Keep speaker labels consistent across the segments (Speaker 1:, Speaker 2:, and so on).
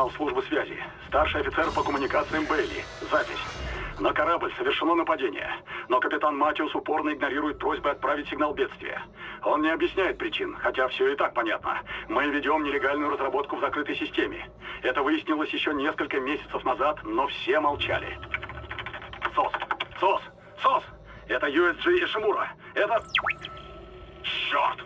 Speaker 1: Журнал службы связи. Старший офицер по коммуникациям Бейли. Запись. На корабль совершено нападение, но капитан Матиус упорно игнорирует просьбы отправить сигнал бедствия. Он не объясняет причин, хотя все и так понятно. Мы ведем нелегальную разработку в закрытой системе. Это выяснилось еще несколько месяцев назад, но все молчали. СОС! СОС! СОС! Это USG Ишимура! Это... Черт!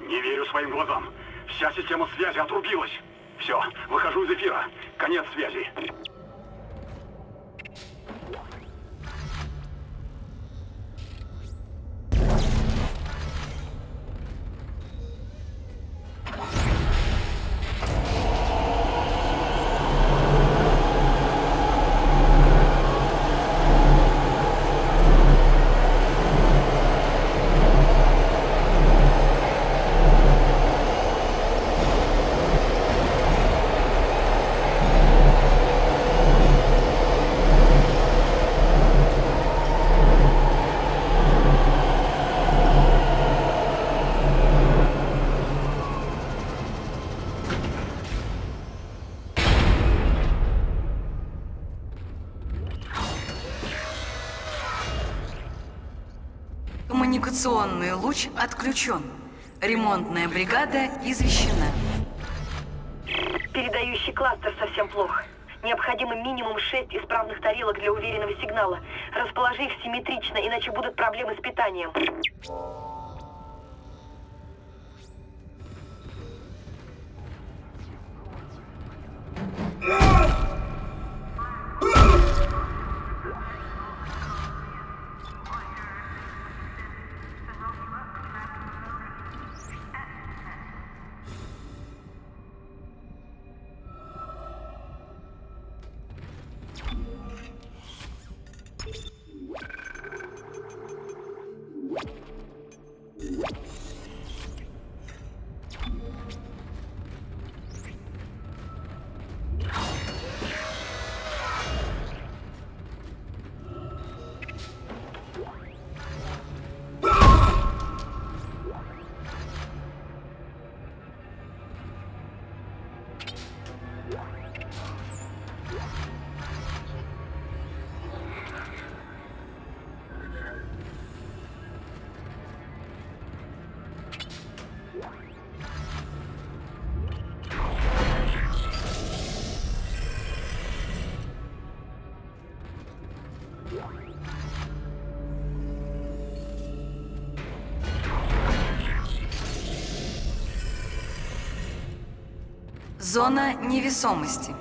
Speaker 1: Не верю своим глазам. Вся система связи отрубилась. Все, выхожу из эфира. Конец связи.
Speaker 2: Коммуникационный луч отключен. Ремонтная бригада извещена.
Speaker 3: Передающий кластер совсем плохо. Необходимо минимум 6 исправных тарелок для уверенного сигнала. Расположи их симметрично, иначе будут проблемы с питанием.
Speaker 2: Зона невесомости.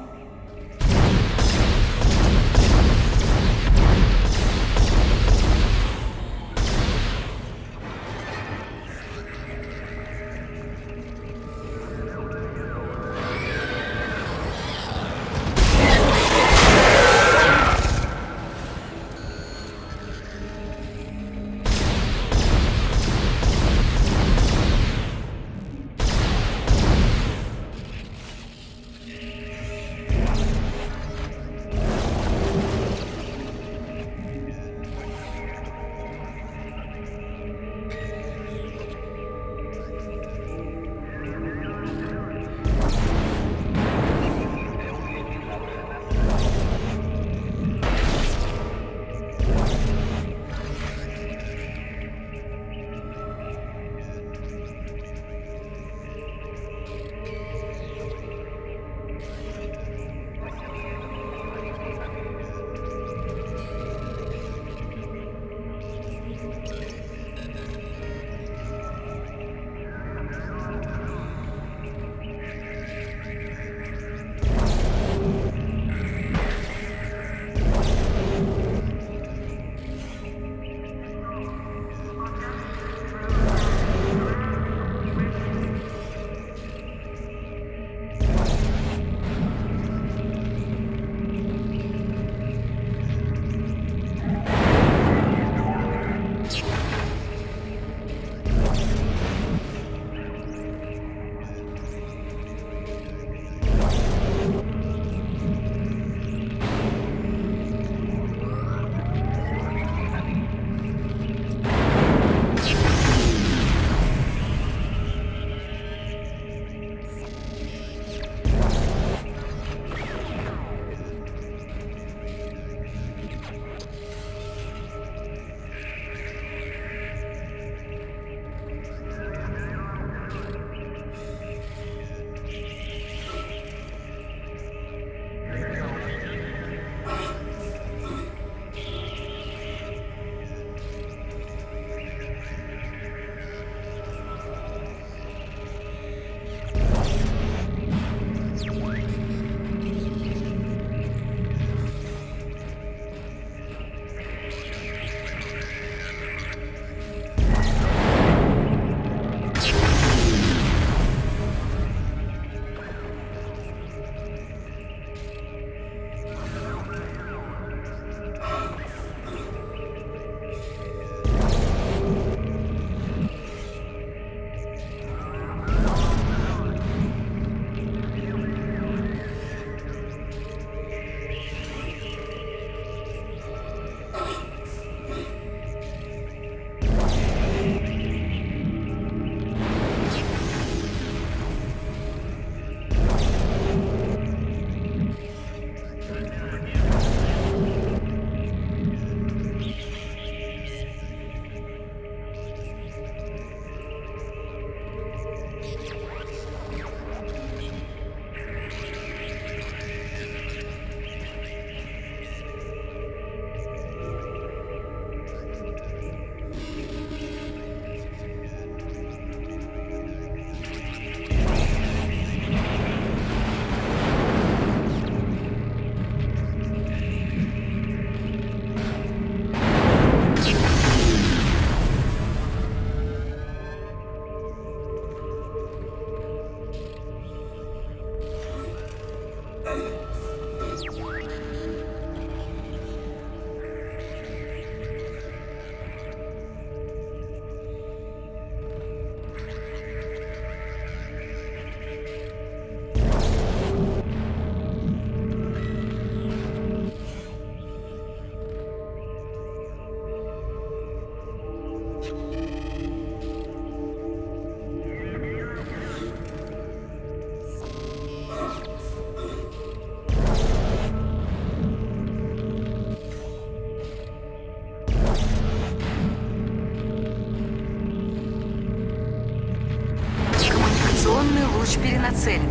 Speaker 2: Луч перенацелен.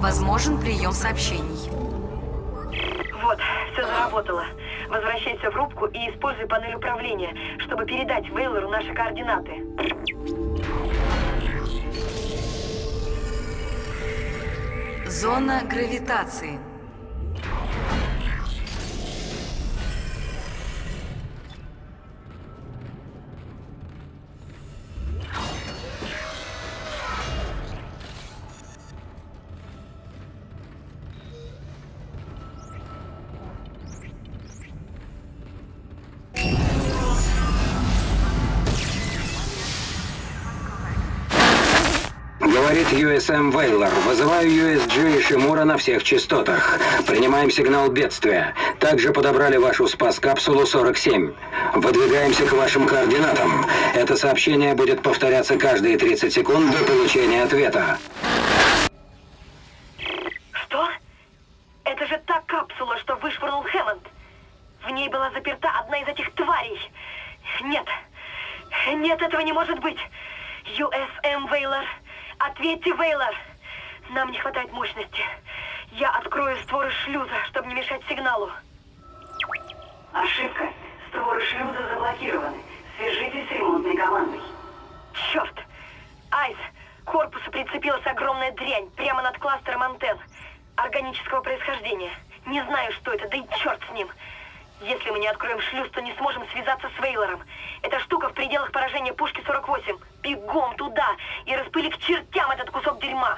Speaker 2: Возможен прием сообщений.
Speaker 3: Вот, все заработало. Возвращайся в рубку и используй панель управления, чтобы передать Вейлору наши координаты.
Speaker 2: Зона гравитации.
Speaker 4: Говорит USM Вейлор. Вызываю USG и Шимура на всех частотах. Принимаем сигнал бедствия. Также подобрали вашу спас-капсулу 47. Выдвигаемся к вашим координатам. Это сообщение будет повторяться каждые 30 секунд до получения ответа.
Speaker 3: Что? Это же та капсула, что вышвырнул Хэммонд. В ней была заперта одна из этих тварей. Нет. Нет, этого не может быть. USM Вейлор. Ответьте, Вейлор. Нам не хватает мощности. Я открою створы шлюза, чтобы не мешать сигналу.
Speaker 5: Ошибка. Створы шлюза заблокированы. Свяжитесь с ремонтной командой.
Speaker 3: Черт! Айс, к корпусу прицепилась огромная дрянь прямо над кластером антенн. Органического происхождения. Не знаю, что это, да и черт с ним. Если мы не откроем шлюз, то не сможем связаться с Вейлором. Эта штука в пределах поражения пушки 48. Бегом туда и распыли к чертям этот кусок дерьма.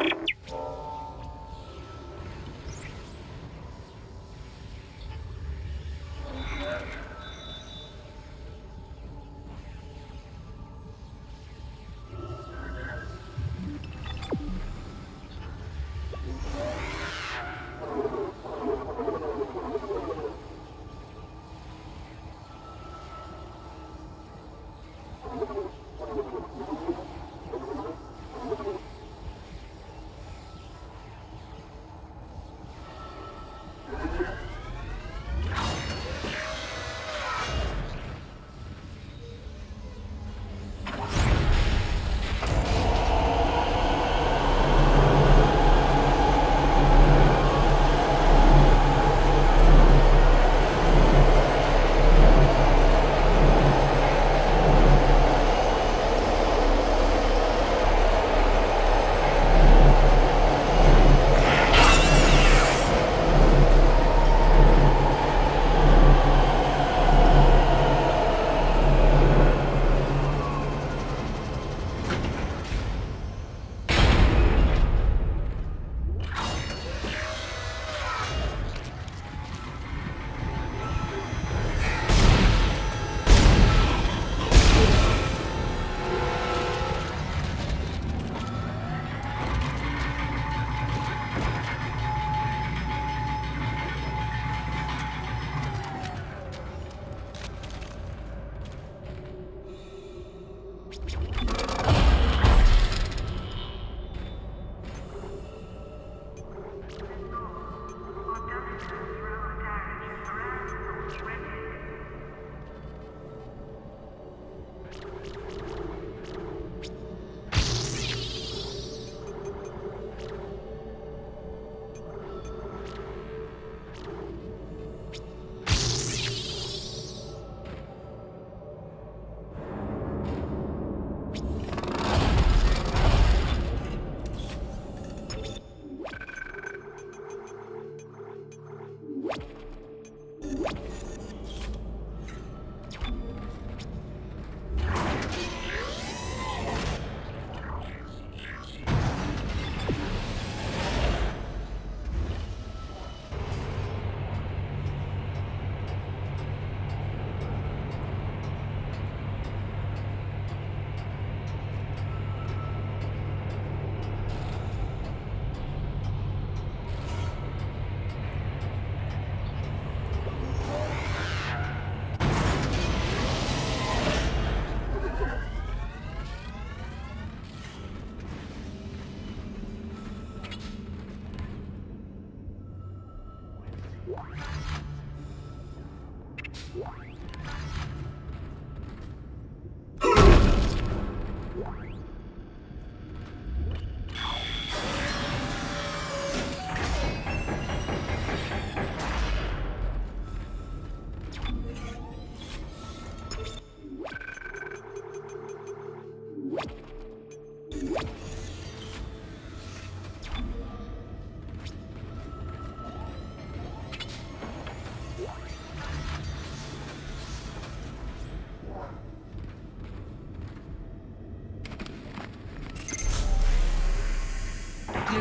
Speaker 3: What?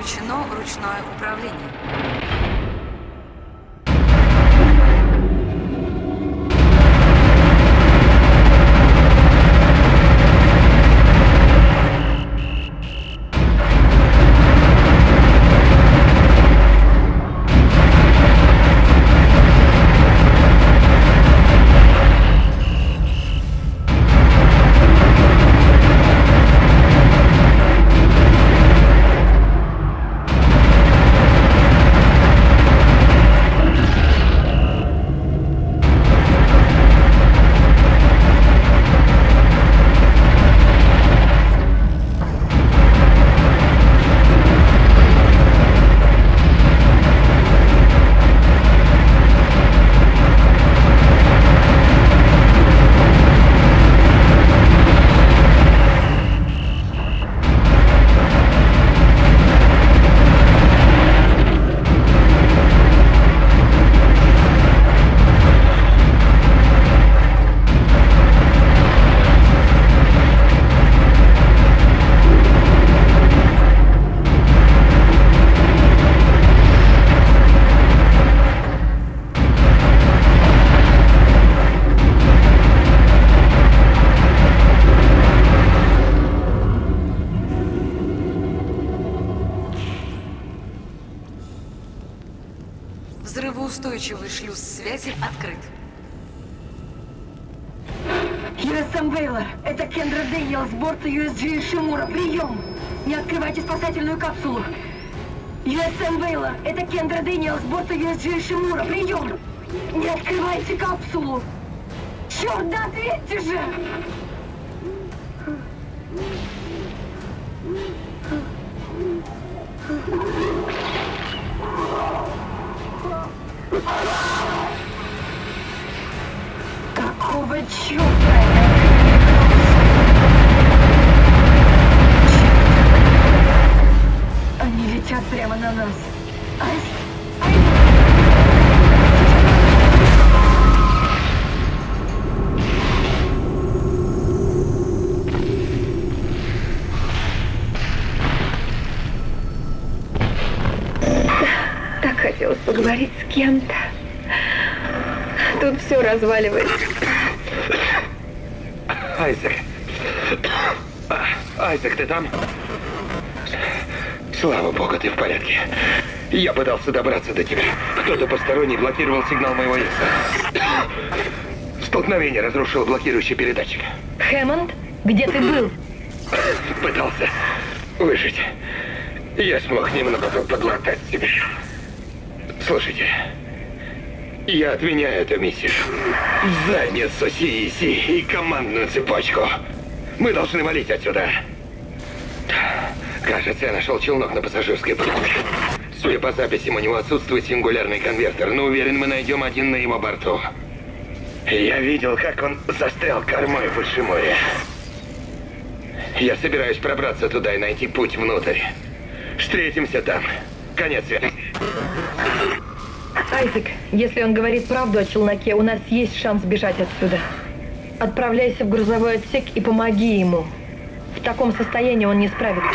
Speaker 2: Отключено ручное управление.
Speaker 3: Это Кендра Дэниел с борта USG Шимура. Прием! Не открывайте спасательную капсулу. USM Вейлор, это Кендра Дэниел с борта USG Шимура. Прием! Не открывайте капсулу! Черт, да ответьте же! Какого черта? Прямо на нас. Айс.
Speaker 6: Так хотелось поговорить с кем-то. Тут все разваливается.
Speaker 7: Айзек. Айзек, ты там? Слава богу, ты в порядке. Я пытался добраться до тебя. Кто-то посторонний блокировал сигнал моего яйца. Столкновение разрушил блокирующий передатчик.
Speaker 6: Хэммонд, где ты был?
Speaker 7: Пытался выжить. Я смог немного подлатать себе. Слушайте, я отменяю эту миссию. В задницу CEC и командную цепочку. Мы должны валить отсюда. Кажется, я нашел челнок на пассажирской палубе. Судя по записям, у него отсутствует сингулярный конвертер, но уверен, мы найдем один на его борту. Я видел, как он застрял кормой в Ишиморе. Я собираюсь пробраться туда и найти путь внутрь. Встретимся там. Конец связи.
Speaker 6: Айзек, если он говорит правду о челноке, у нас есть шанс бежать отсюда. Отправляйся в грузовой отсек и помоги ему. В таком состоянии он не справится.